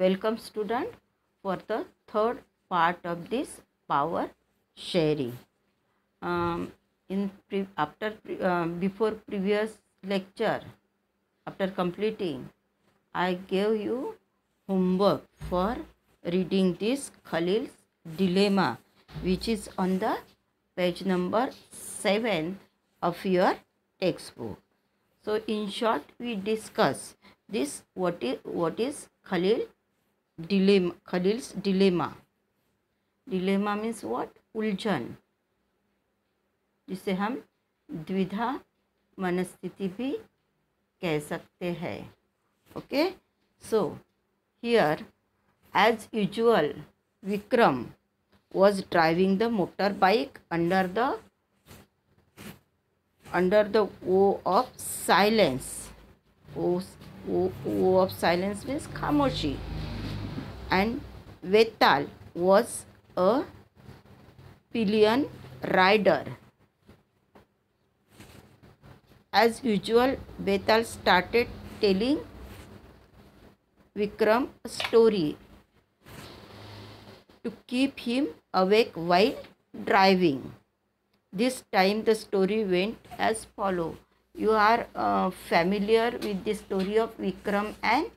Welcome student for the third part of this power sharing. Um, in pre- after pre- uh, before previous lecture, after completing, I gave you homework for reading this Khalil's dilemma, which is on the page number seven of your textbook. So in short, we discuss this what is what is Khalil dilemma Khalil's dilemma. Dilemma means what? उलझन जिसे हम द्विधा मनस्थिति भी कह सकते हैं okay so here as usual Vikram was driving the motorbike under the under the O of silence. O, o, o of silence means khamoshi. And Vetal was a pillion rider. As usual, Vetal started telling Vikram a story to keep him awake while driving. This time the story went as follow. You are uh, familiar with the story of Vikram and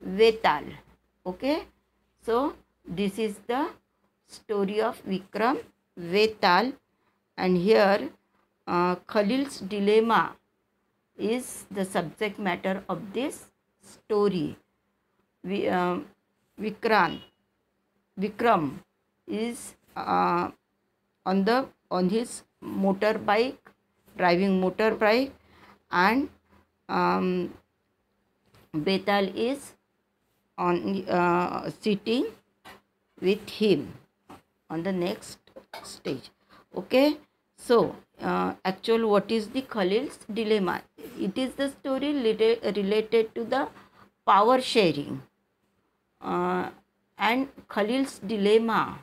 Vetal. Okay. So this is the story of Vikram Vetal and here uh, Khalil's dilemma is the subject matter of this story. Vi, uh, Vikrant Vikram is uh, on the on his motorbike, driving motorbike, and um, Betal is on uh, sitting with him on the next stage. Okay, so uh, actual what is the Khalil's dilemma? It is the story related to the power sharing. Uh, and Khalil's dilemma,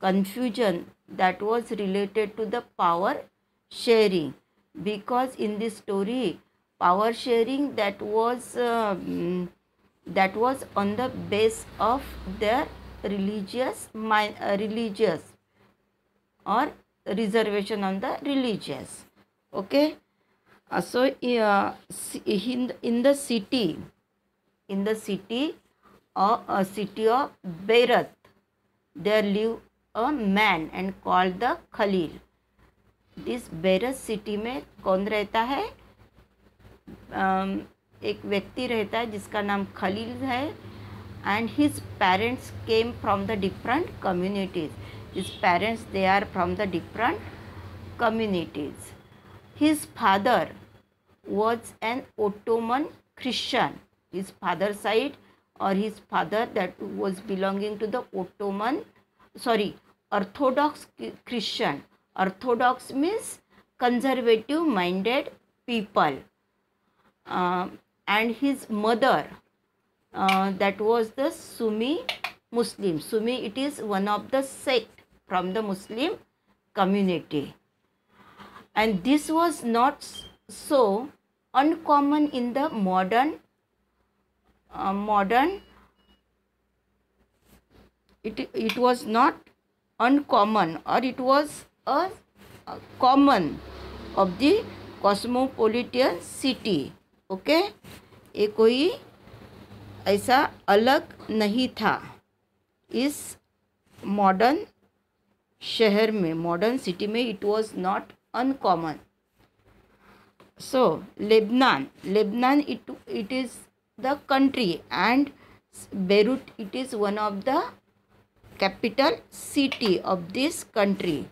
confusion that was related to the power sharing because in this story power sharing that was um, that was on the base of their religious uh, religious or reservation on the religious. Okay? Uh, so uh, in, in the city in the city or uh, a city of Beirut there live a man and called the Khalil. This Beirut city, में कौन रहता है एक व्यक्ति रहता है जिसका नाम खलील है and his parents came from the different communities his parents they are from the different communities his father was an Ottoman Christian his father side और his father that was belonging to the Ottoman sorry Orthodox Christian Orthodox means conservative minded people and his mother, uh, that was the Sunni Muslim. Sunni, it is one of the sect from the Muslim community. And this was not so uncommon in the modern uh, modern it it was not uncommon or it was a, a common of the cosmopolitan city okay? ये कोई ऐसा अलग नहीं था। इस modern शहर में modern city में it was not uncommon so Lebanon Lebanon it it is the country and Beirut it is one of the capital city of this country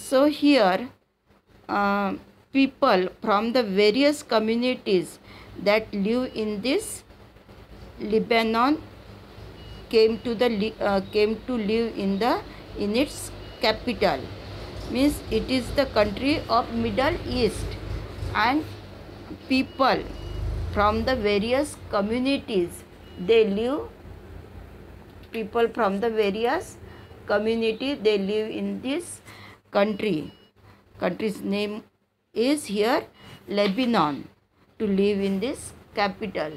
so here people from the various communities that live in this lebanon came to the uh, came to live in the in its capital. Means it is the country of middle east and people from the various communities. They live people from the various community they live in this country. Country's name is here lebanon to live in this capital.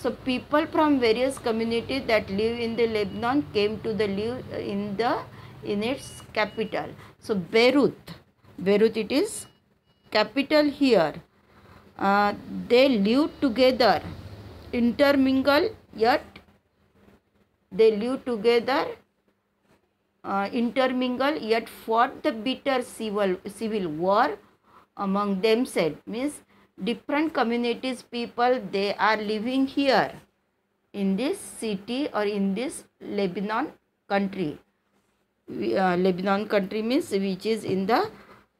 So people from various communities that live in the lebanon came to the live in the in its capital. So beirut beirut it is capital here. Uh, they live together intermingle yet they live together uh, intermingle yet fought the bitter civil civil war among themselves means different communities people they are living here in this city or in this lebanon country uh, lebanon country means which is in the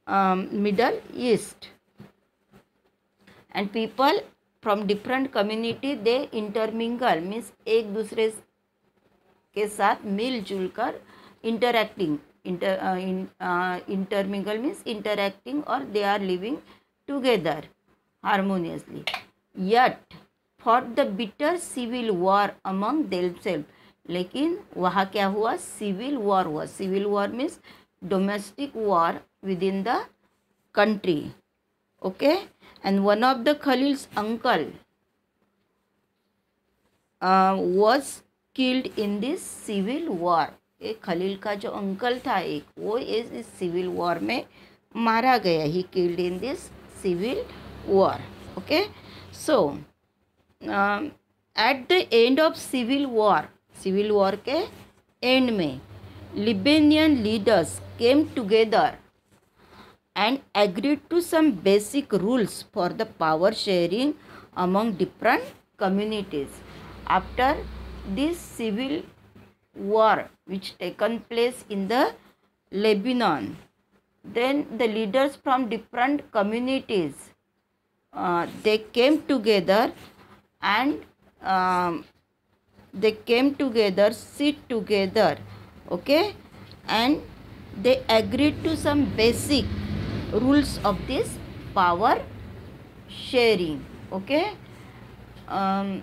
um, middle east and people from different community they intermingle means एक दूसरे के साथ मिलजुल कर interacting inter uh, in uh, intermingle means interacting or they are living together harmoniously yet fought the bitter civil war among themselves लेकिन वहाँ क्या हुआ सिविल वॉर हुआ civil war means domestic war within the country okay and one of the Khalil's uncle was killed in this civil war एक खलील का जो uncle था एक, वो इस सिविल वॉर में मारा गया। He killed in this civil war okay so at the end of civil war civil war के एंड में Lebanese leaders came together and agreed to some basic rules for the power sharing among different communities after this civil war which taken place in the Lebanon. Then the leaders from different communities uh, they came together and um, they came together, sit together, okay, and they agreed to some basic rules of this power sharing, okay, um,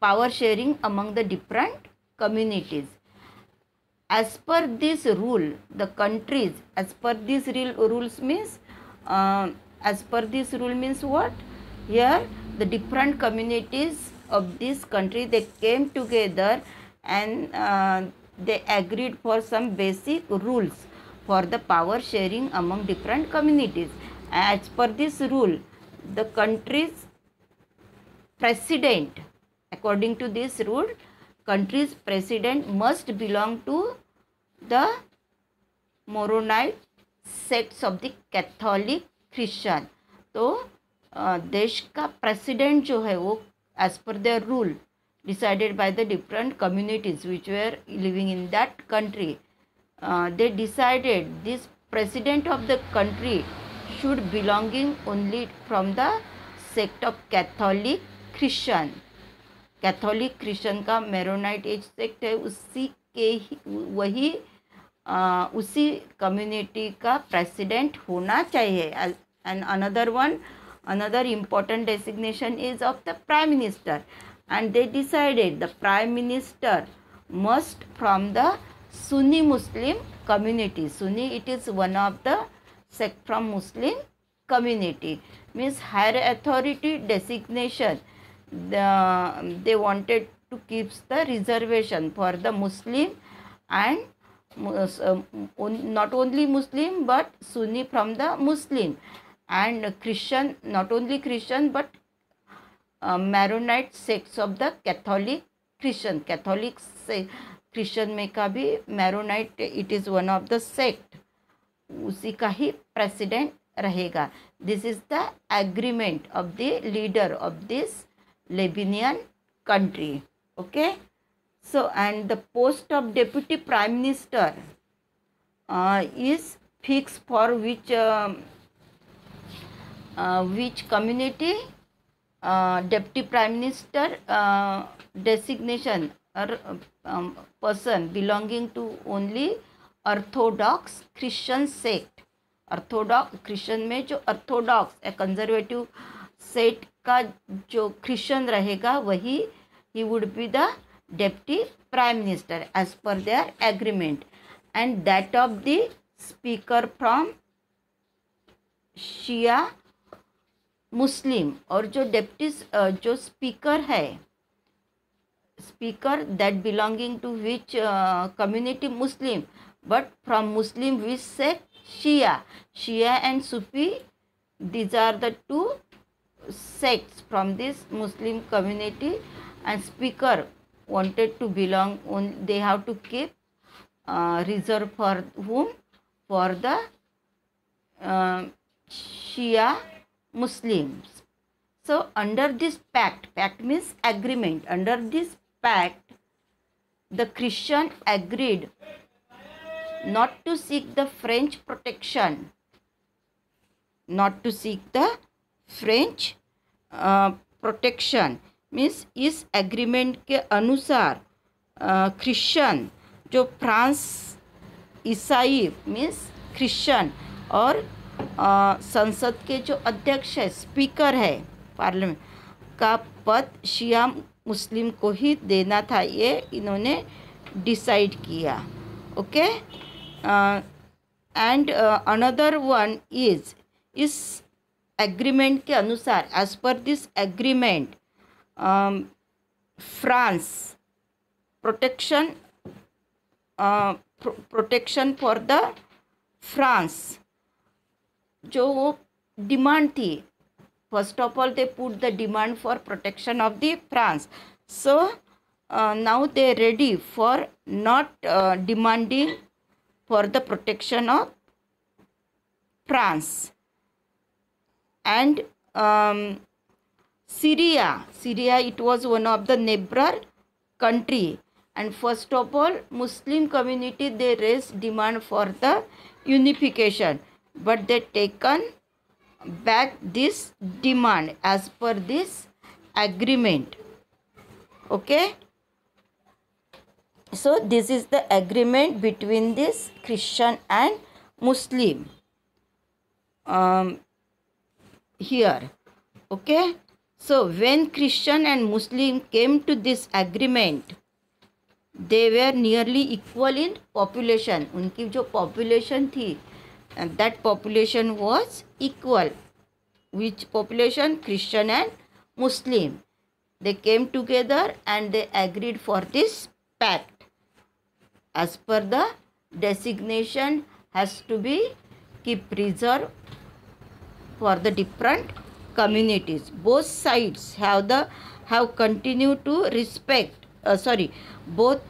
power sharing among the different communities. As per this rule, the countries, as per these rules means, uh, as per this rule means what? Here, the different communities of this country, they came together and uh, they agreed for some basic rules for the power sharing among different communities. As per this rule, the country's president, according to this rule, country's president must belong to the Maronite sects of the Catholic Christian. So, देश का president जो as per their rule decided by the different communities which were living in that country, they decided this president of the country should belonging only from the sect of Catholic Christian. Catholic Christian का Maronite as sect है उसी के ही वही आ, उसी community का president होना चाहिए। And another one another important designation is of the prime minister and they decided the prime minister must from the Sunni Muslim community Sunni it is one of the sect from Muslim community means higher authority designation they wanted to keeps the reservation for the Muslim and not only Muslim but Sunni from the Muslim and Christian not only Christian but Maronite sects of the Catholic Christian Catholic से Christian में का भी Maronite it is one of the sect उसी का ही president रहेगा. This is the agreement of the leader of this Lebanese country. Okay. So, and the post of deputy prime minister uh, is fixed for which um, uh, which community uh, deputy prime minister uh, designation or um, person belonging to only orthodox christian sect orthodox christian जो orthodox a conservative sect का जो Christian रहेगा, वही he would be the deputy prime minister as per their agreement and that of the speaker from Shia Muslim और जो deputy जो speaker है speaker that belonging to which community Muslim but from Muslim which से Shia Shia and Sufi these are the two sects from this Muslim community and speaker wanted to belong, only, they have to keep uh, reserve for whom? For the uh, Shia Muslims. So under this pact, pact means agreement, under this pact, the Christian agreed not to seek the French protection, not to seek the French protection means इस agreement के अनुसार Christian जो France, ईसाई means Christian और संसद के जो अध्यक्ष है, स्पीकर है पार्लियामेंट, का पद शिया मुस्लिम को ही देना था, ये इन्होंने डिसाइड किया, okay? And another one is इस एग्रीमेंट के अनुसार as per this agreement France protection protection for the France जो वो डिमांड थी first of all they put the demand for protection of the France so now they ready for not demanding for the protection of France and um, Syria. Syria, it was one of the neighbor country. And first of all, Muslim community, they raised demand for the unification. But they taken back this demand as per this agreement. Okay. So this is the agreement between this Christian and Muslim. Um, here okay so when christian and muslim came to this agreement they were nearly equal in population उनकी जो population थी and that population was equal which population christian and muslim they came together and they agreed for this pact as per the designation has to be keep preserved for the different communities both sides have the have continued to respect uh, sorry both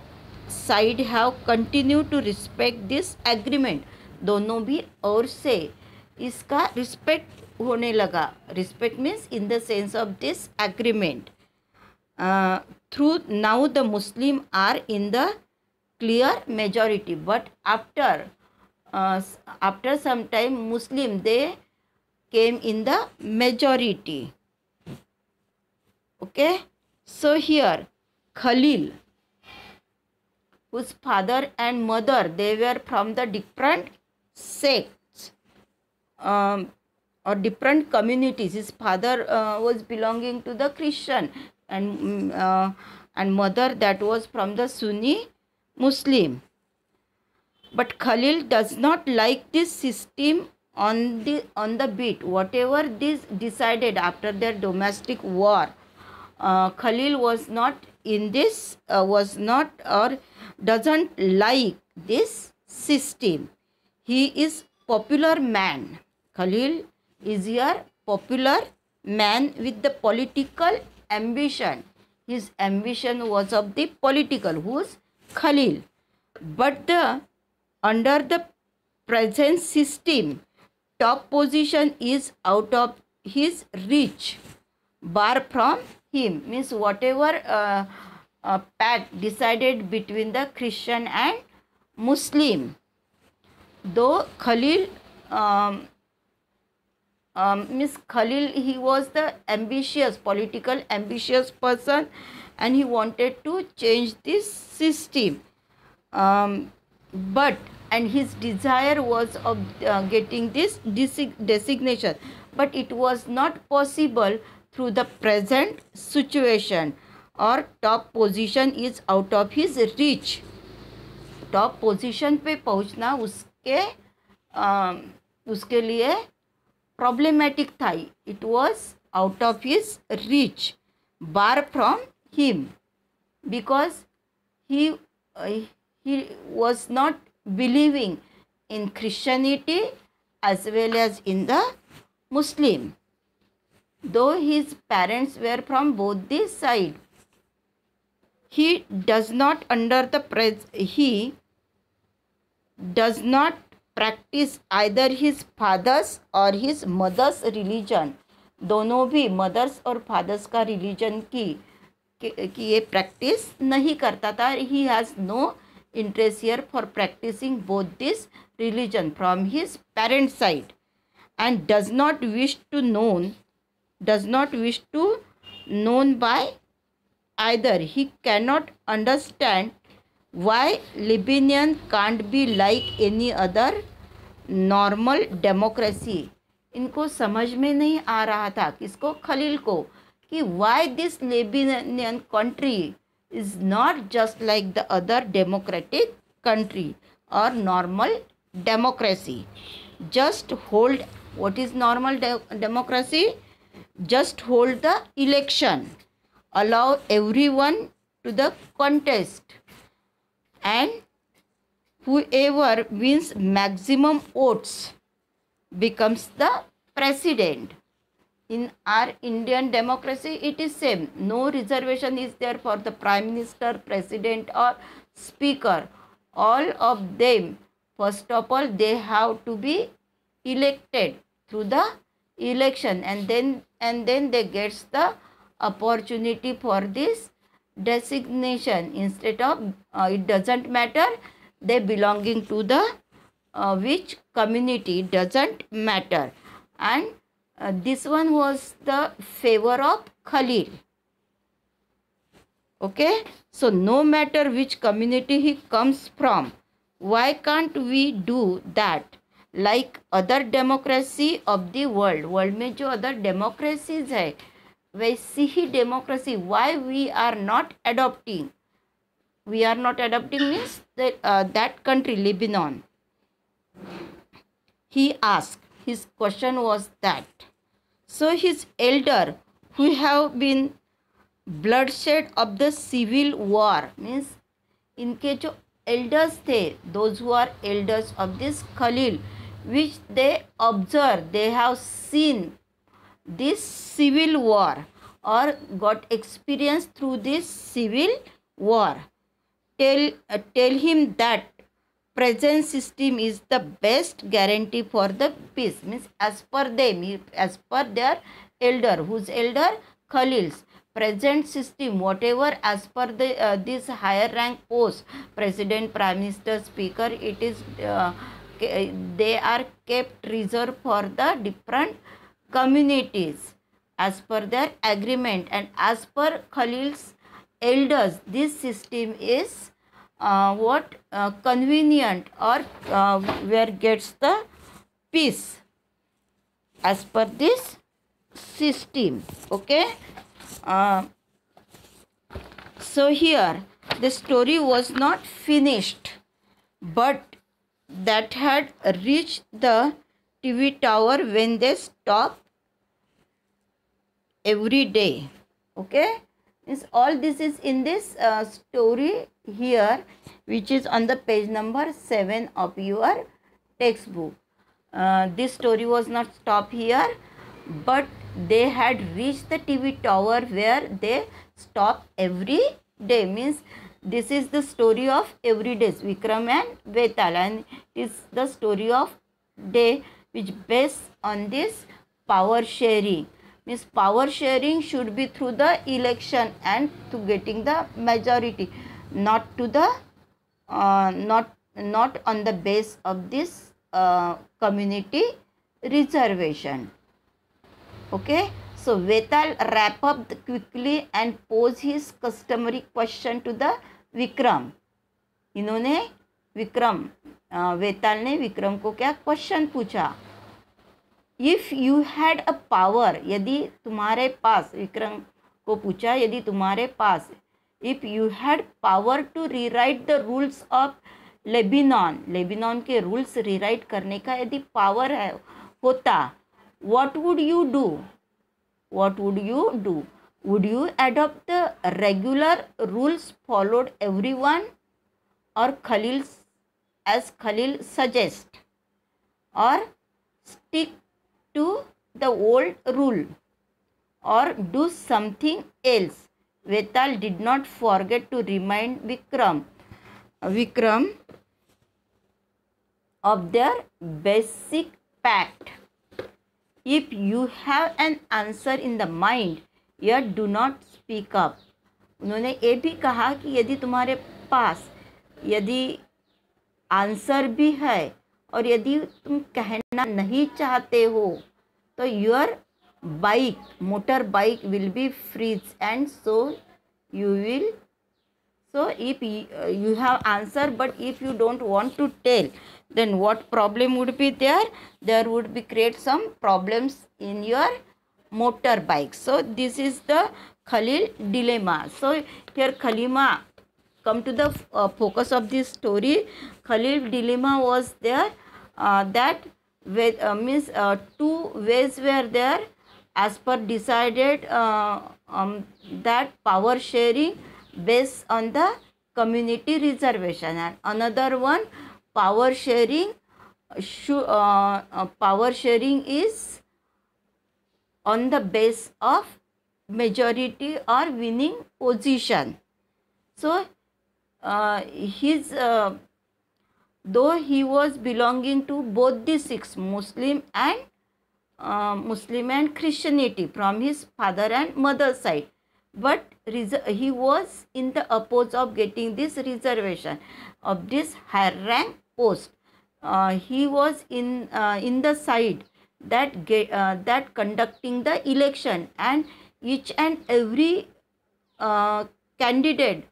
side have continued to respect this agreement दोनों भी और से इसका respect होने लगा respect means in the sense of this agreement through now the Muslim are in the clear majority but after after some time Muslim they came in the majority. Okay? So here khalil whose father and mother they were from the different sects um, or different communities. His father uh, was belonging to the christian and mm, uh, and mother that was from the sunni muslim. But khalil does not like this system on the on the beat whatever this decided after their domestic war uh, khalil was not in this uh, was not or doesn't like this system. He is popular man. Khalil is here popular man with the political ambition. His ambition was of the political. Who's khalil. But the under the present system top position is out of his reach. Bar from him. Means whatever uh, uh, pact decided between the christian and muslim. Though khalil um, um, means khalil he was the ambitious political ambitious person and he wanted to change this system. Um, but and his desire was of uh, getting this designation but it was not possible through the present situation or top position is out of his reach top position पे पहुंचना उसके आ, उसके लिए problematic था it was out of his reach bar from him because he uh, he was not believing in Christianity as well as in the Muslim. Though his parents were from both the side, he does not under the pres he does not practice either his father's or his mother's religion दोनों भी mother's और fathers का religion की कि ये practice नहीं करता था he has no interest here for practicing both this religion from his parent side and does not wish to known does not wish to known by either he cannot understand why Libanian can't be like any other normal democracy इनको समझ में नहीं आ रहा था किसको खलील को कि why this Lebanese country is not just like the other democratic country or normal democracy. Just hold what is normal de democracy? Just hold the election. Allow everyone to the contest. And whoever wins maximum votes becomes the president in our indian democracy it is same. No reservation is there for the prime minister president or speaker. All of them first of all they have to be elected through the election and then and then they gets the opportunity for this designation. Instead of uh, it doesn't matter they belonging to the uh, which community doesn't matter. And uh, this one was the favor of Khalil. Okay, so no matter which community he comes from, why can't we do that? Like other democracy of the world, world में जो other democracies है वैसी ही democracy why we are not adopting we are not adopting means that uh, that country Lebanon he asked his question was that so his elder who have been bloodshed of the civil war means इनके जो elders थे those who are elders of this Khalil which they observe they have seen this civil war or got experience through this civil war tell uh, tell him that present system is the best guarantee for the peace. Means as per them as per their elder whose elder? Khalil's. Present system whatever as per the uh, this higher rank post president prime minister speaker it is uh, they are kept reserved for the different communities as per their agreement. And as per khalil's elders this system is what uh, convenient or uh, where gets the peace as per this system okay? Uh, so here the story was not finished but that had reached the TV tower when they stop every day okay is all this is in this uh, story here which is on the page number 7 of your textbook. Uh, this story was not stopped here but they had reached the tv tower where they stop every day. Means this is the story of every day. Vikram and vetal and it is the story of day which based on this power sharing means power sharing should be through the election and to getting the majority not to the uh, not not on the base of this uh, community reservation okay so vetal wrap up quickly and pose his customary question to the vikram इन्होंने विक्रम वेताल ने विक्रम को क्या question पूछा if you had a power यदि तुम्हारे पास, विक्रम को पूछा, यदि तुम्हारे पास if you had power to rewrite the rules of Lebanon Lebanon के रूल्स रीराइट करने का यदि पावर है, होता what would you do what would you do would you adopt the regular rules followed everyone? Or Khalil, as Khalil suggests or stick to the old rule or do something else. Vetal did not forget to remind Vikram, Vikram of their basic pact. If you have an answer in the mind, yet do not speak up. उन्होंने ये भी कहा कि यदि तुम्हारे पास यदि answer भी है और यदि तुम कहना नहीं चाहते हो तो your bike motor bike will be freeze and so you will so if you have answer but if you don't want to tell then what problem would be there there would be create some problems in your motorbike so this is the khalil dilemma so here khalima come to the uh, focus of this story khalil dilemma was there uh, that with, uh, means uh, two ways were there as per decided uh, um, that power sharing based on the community reservation. And another one power sharing uh, uh, power sharing is on the base of majority or winning position. So uh, his though he was belonging to both the six muslim and uh, muslim and christianity from his father and mother side. But he was in the oppose of getting this reservation of this higher rank post. Uh, he was in uh, in the side that get, uh, that conducting the election and each and every uh, candidate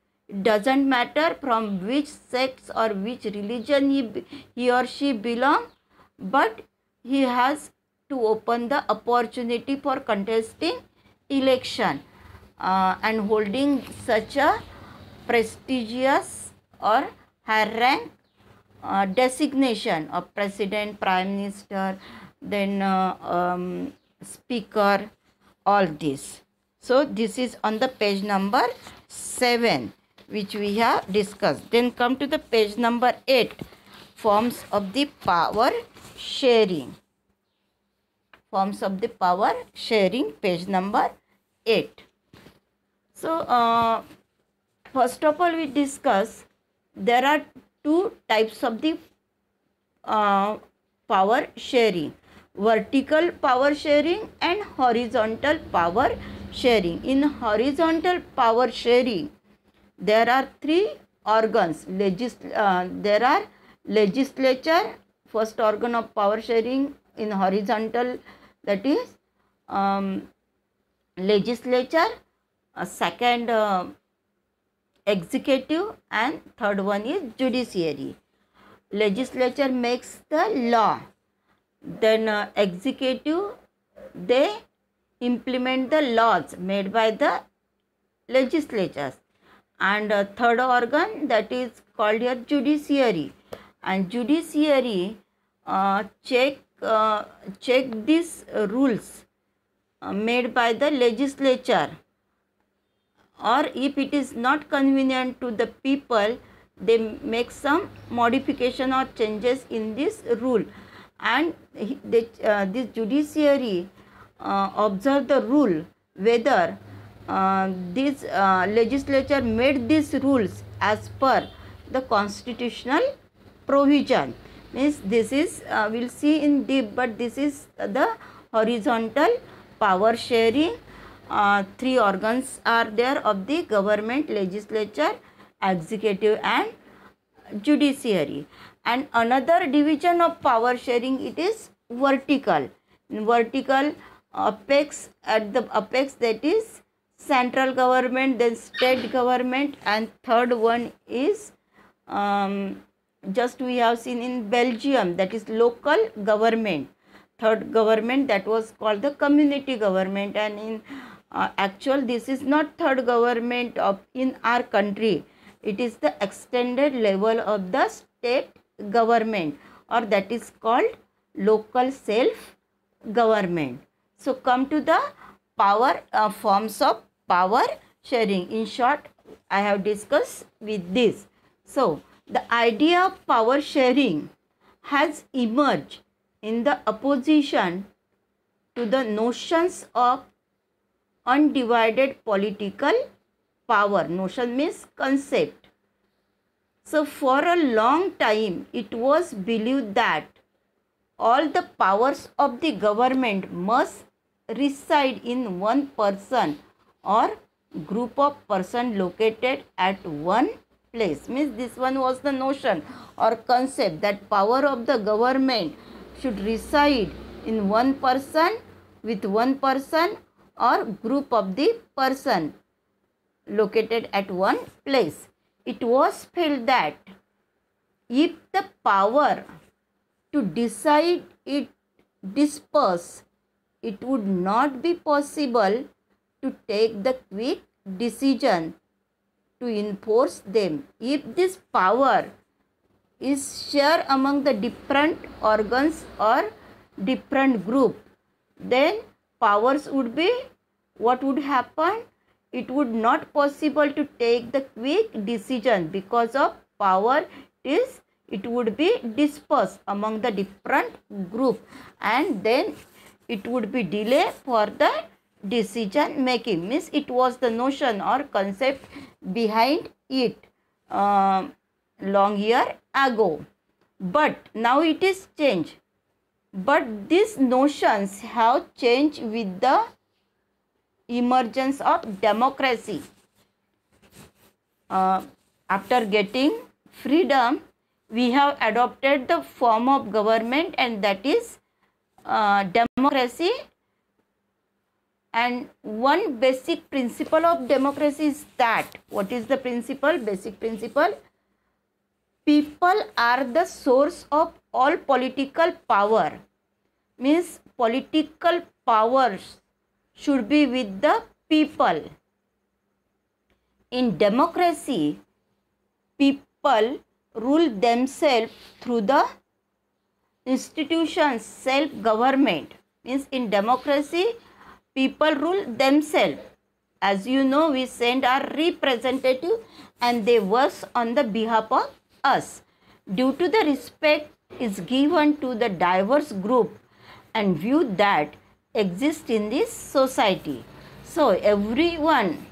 doesn't matter from which sex or which religion he, he or she belong but he has to open the opportunity for contesting election uh, and holding such a prestigious or high rank uh, designation of president, prime minister, then uh, um, speaker, all this. So this is on the page number 7 which we have discussed. Then come to the page number 8 forms of the power sharing. Forms of the power sharing page number 8. So, uh, first of all, we discuss there are two types of the uh, power sharing vertical power sharing and horizontal power sharing. In horizontal power sharing, there are three organs. Legis uh, there are legislature, first organ of power sharing in horizontal that is um, legislature a second uh, executive and third one is judiciary. Legislature makes the law. Then uh, executive they implement the laws made by the legislatures and uh, third organ that is called your judiciary. And judiciary uh, check uh, check these rules uh, made by the legislature. Or if it is not convenient to the people they make some modification or changes in this rule. And they, uh, this judiciary uh, observe the rule whether uh, this uh, legislature made these rules as per the constitutional provision. Means this is uh, we'll see in deep but this is the horizontal power sharing uh, three organs are there of the government legislature executive and judiciary. And another division of power sharing it is vertical. In vertical apex at the apex that is central government then state government and third one is um, just we have seen in belgium that is local government. Third government that was called the community government and in uh, actual this is not third government of in our country. It is the extended level of the state government or that is called local self government. So come to the power uh, forms of power sharing. In short, I have discussed with this. So, the idea of power sharing has emerged in the opposition to the notions of undivided political power. Notion means concept. So, for a long time, it was believed that all the powers of the government must reside in one person or group of person located at one place. Means this one was the notion or concept that power of the government should reside in one person with one person or group of the person located at one place. It was felt that if the power to decide it disperse it would not be possible to take the quick decision to enforce them. If this power is shared among the different organs or different group, then powers would be what would happen? It would not possible to take the quick decision because of power is it would be dispersed among the different group and then it would be delay for the decision making means it was the notion or concept behind it uh, long year ago. But now it is changed. But these notions have changed with the emergence of democracy. Uh, after getting freedom we have adopted the form of government and that is uh, democracy and one basic principle of democracy is that. What is the principle? Basic principle people are the source of all political power. Means political powers should be with the people. In democracy people rule themselves through the institutions self government means in democracy people rule themselves as you know we send our representative and they work on the behalf of us due to the respect is given to the diverse group and view that exist in this society so everyone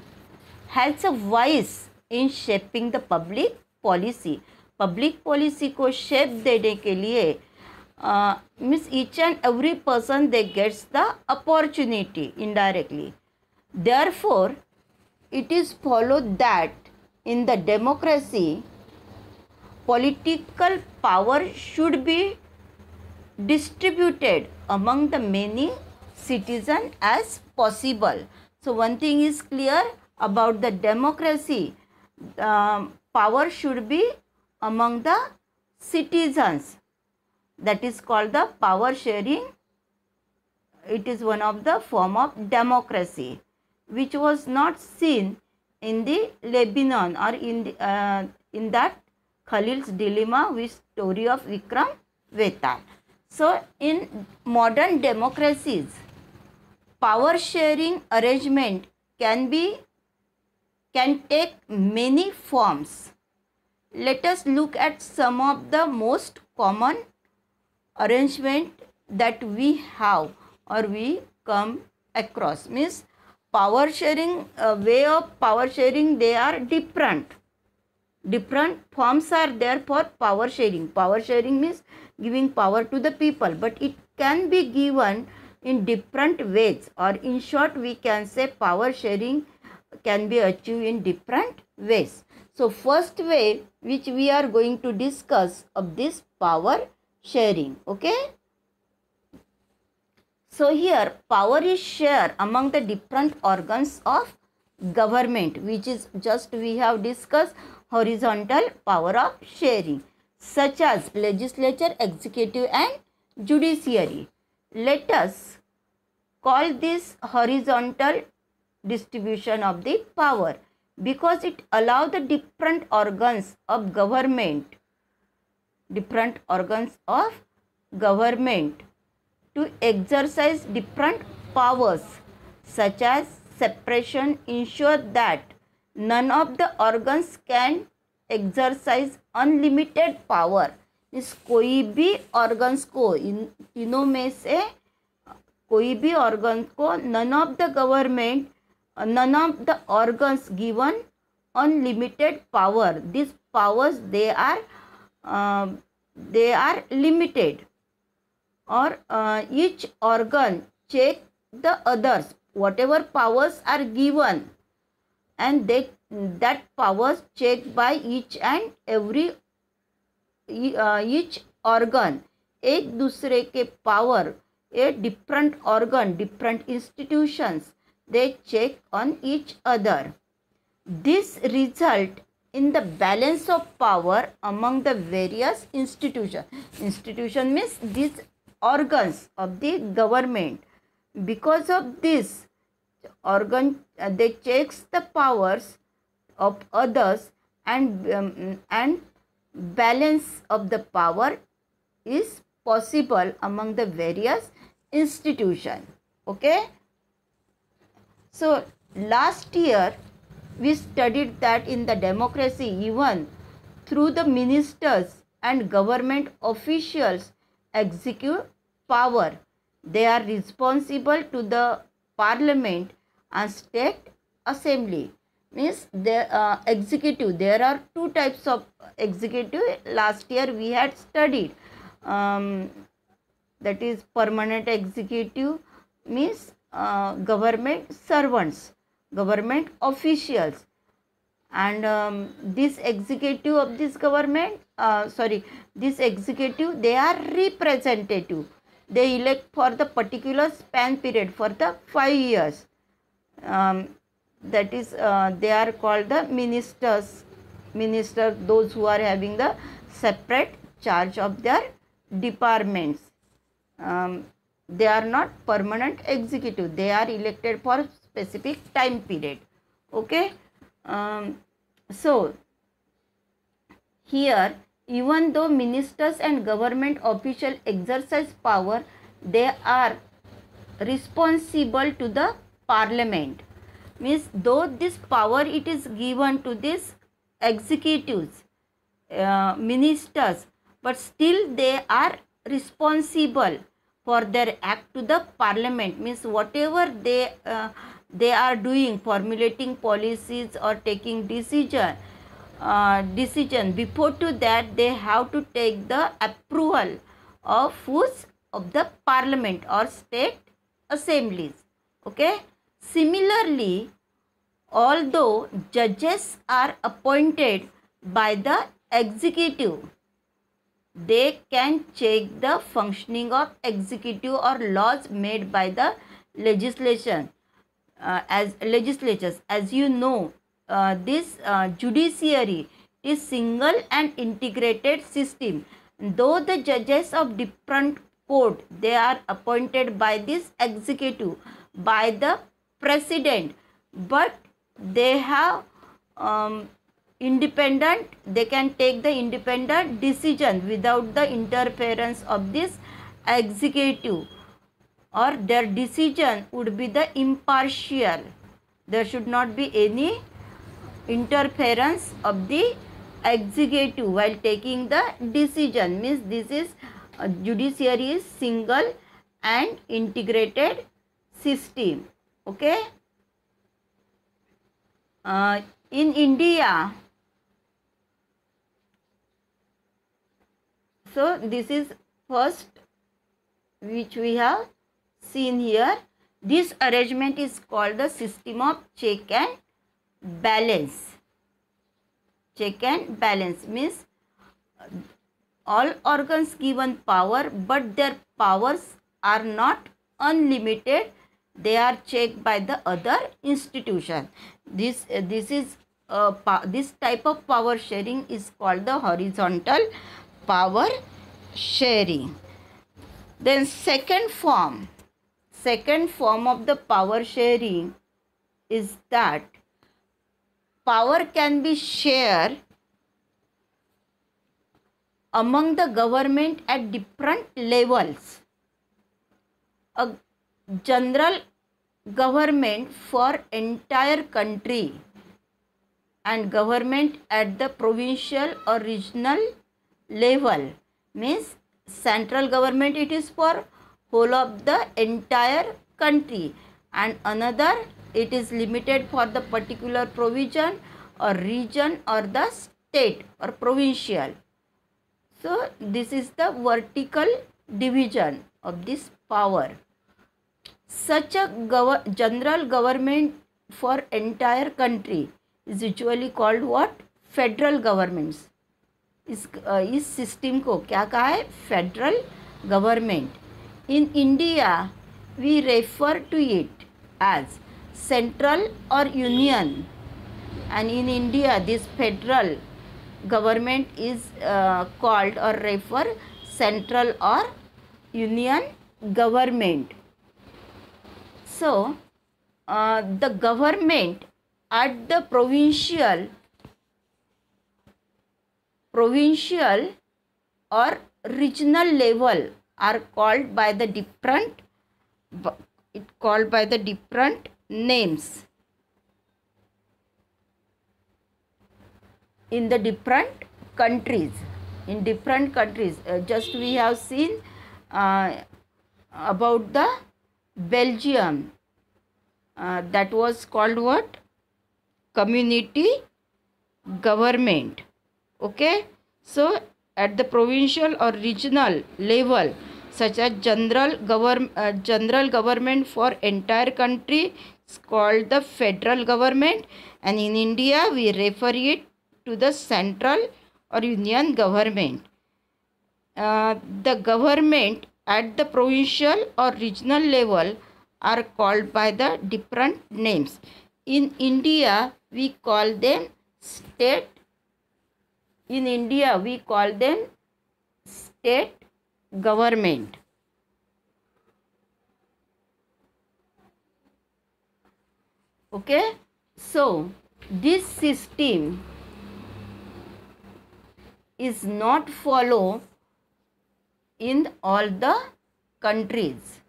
has a voice in shaping the public policy public policy को shape देने के लिए uh, means each and every person they gets the opportunity indirectly. Therefore it is followed that in the democracy political power should be distributed among the many citizens as possible. So one thing is clear about the democracy. Um, power should be among the citizens that is called the power sharing. It is one of the form of democracy which was not seen in the lebanon or in the, uh, in that khalil's dilemma with story of vikram vetal. So in modern democracies power sharing arrangement can be can take many forms. Let us look at some of the most common arrangement that we have or we come across. Means power sharing uh, way of power sharing they are different. Different forms are there for power sharing. Power sharing means giving power to the people but it can be given in different ways or in short we can say power sharing can be achieved in different ways. So first way which we are going to discuss of this power sharing okay? So here power is shared among the different organs of government which is just we have discussed horizontal power of sharing such as legislature executive and judiciary. Let us call this horizontal distribution of the power because it allows the different organs of government different organs of government to exercise different powers such as separation ensure that none of the organs can exercise unlimited power इस कोई भी organs को इन तीनों में से कोई भी organs को none of the government none of the organs given unlimited power these powers they are uh, they are limited or uh, each organ check the others whatever powers are given and they that powers checked by each and every uh, each organ एक दूसरे के power a different organ different institutions they check on each other this result in the balance of power among the various institutions institution means these organs of the government. Because of this organ uh, they checks the powers of others and um, and balance of the power is possible among the various institution. Okay? So last year we studied that in the democracy even through the ministers and government officials execute power. They are responsible to the parliament and state assembly. Means the uh, executive. There are two types of executive. Last year we had studied um, that is permanent executive means uh, government servants government officials. And um, this executive of this government uh, sorry this executive they are representative. They elect for the particular span period for the 5 years. Um, that is uh, they are called the ministers. Minister those who are having the separate charge of their departments. Um, they are not permanent executive. They are elected for specific time period. Okay? Um, so here even though ministers and government official exercise power they are responsible to the parliament. Means though this power it is given to this executives uh, ministers but still they are responsible for their act to the parliament. Means whatever they uh, they are doing formulating policies or taking decision uh, decision. Before to that they have to take the approval of whose of the parliament or state assemblies. Okay? Similarly although judges are appointed by the executive they can check the functioning of executive or laws made by the legislation uh, as legislatures. As you know uh, this uh, judiciary is single and integrated system. Though the judges of different court they are appointed by this executive by the president. But they have um, independent they can take the independent decision without the interference of this executive or their decision would be the impartial. There should not be any interference of the executive while taking the decision. Means this is uh, judiciary is single and integrated system. Okay? Uh, in india so this is first which we have seen here this arrangement is called the system of check and balance. Check and balance means all organs given power but their powers are not unlimited. They are checked by the other institution. This uh, this is uh, this type of power sharing is called the horizontal power sharing. Then second form second form of the power sharing is that power can be shared among the government at different levels. A general government for entire country and government at the provincial or regional level means central government it is for whole of the entire country and another it is limited for the particular provision or region or the state or provincial so this is the vertical division of this power such a gov- general government for entire country is usually called what federal governments इस इस system को क्या कहा है federal government In India, we refer to it as central or union and in India this federal government is uh, called or refer central or union government. So, uh, the government at the provincial provincial or regional level are called by the different it called by the different names. In the different countries in different countries uh, just we have seen uh, about the belgium. Uh, that was called what? Community government. Okay? So at the provincial or regional level such as general govern uh, general government for entire country is called the federal government. And in india we refer it to the central or union government. Uh, the government at the provincial or regional level are called by the different names. In india we call them state in india we call them state government. Okay? So this system is not follow in all the countries.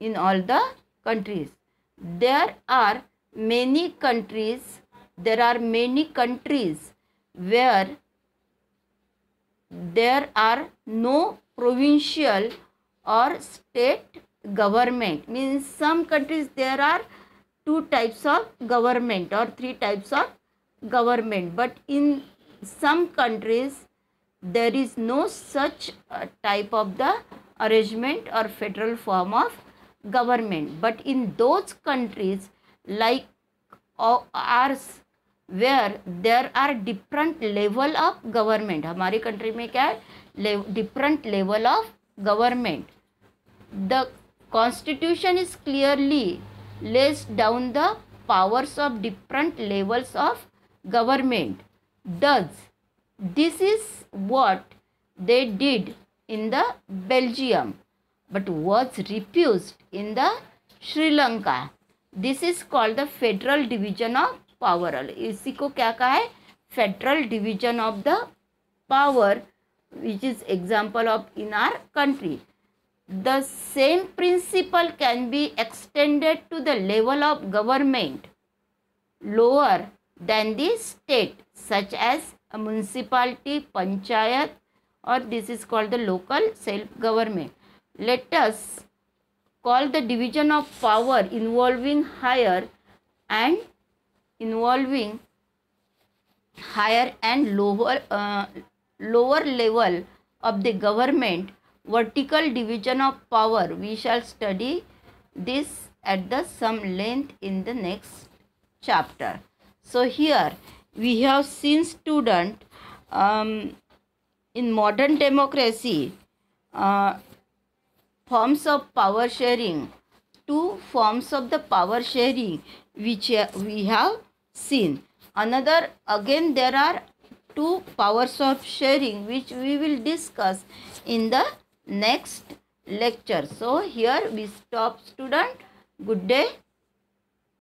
In all the countries. There are many countries there are many countries where there are no provincial or state government. Means some countries there are two types of government or three types of government. But in some countries there is no such uh, type of the arrangement or federal form of government. But in those countries like uh, ours where there are different level of government हमारी country में क्या है different level of government the constitution is clearly lays down the powers of different levels of government does. This is what they did in the Belgium but was refused in the Sri Lanka. This is called the Federal Division of power इसी को क्या कहा है? Federal division of the power which is example of in our country the same principle can be extended to the level of government lower than the state such as municipality panchayat और this is called the local self government let's call the division of power involving higher and involving higher and lower uh, lower level of the government vertical division of power. We shall study this at the some length in the next chapter. So here we have seen student um, in modern democracy uh, forms of power sharing two forms of the power sharing which we have seen another again there are two powers of sharing which we will discuss in the next lecture. So here we stop student. Good day